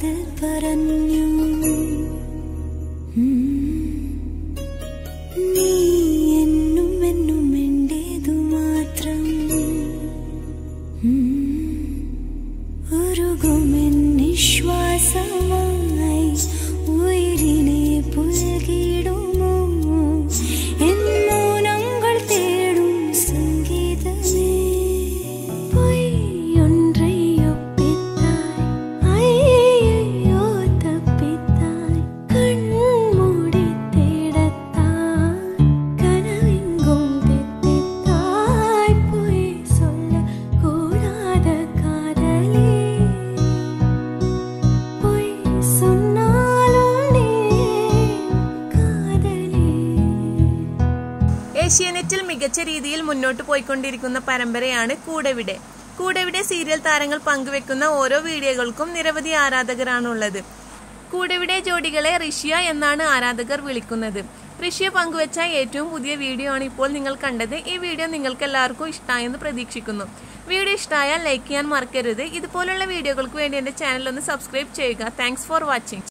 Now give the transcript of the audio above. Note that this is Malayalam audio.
കാതൽ പറഞ്ഞു നീ എന്നും എന്നും എന്റേതു മാത്രം ഏഷ്യാനെറ്റിൽ മികച്ച രീതിയിൽ മുന്നോട്ട് പോയിക്കൊണ്ടിരിക്കുന്ന പരമ്പരയാണ് കൂടെവിടെ. കൂടെവിടെ സീരിയൽ താരങ്ങൾ പങ്കുവെക്കുന്ന ഓരോ വീഡിയോകൾക്കും നിരവധി ആരാധകരാണുള്ളത്. കൂടെവിടെ ജോഡികളെ ഋഷ്യ എന്നാണ് ആരാധകർ വിളിക്കുന്നത്. ഋഷ്യ പങ്കുവച്ച ഏറ്റവും പുതിയ വീഡിയോ ആണ് ഇപ്പോൾ നിങ്ങൾ കണ്ടത്. ഈ വീഡിയോ നിങ്ങൾക്ക് എല്ലാവർക്കും ഇഷ്ടമായെന്ന് പ്രതീക്ഷിക്കുന്നു. വീഡിയോ ഇഷ്ടമായാൽ ലൈക്ക് ചെയ്യാൻ മറക്കരുത്. ഇതുപോലുള്ള വീഡിയോകൾക്ക് വേണ്ടി എന്റെ ചാനൽ ഒന്ന് സബ്സ്ക്രൈബ് ചെയ്യുക. Thanks for watching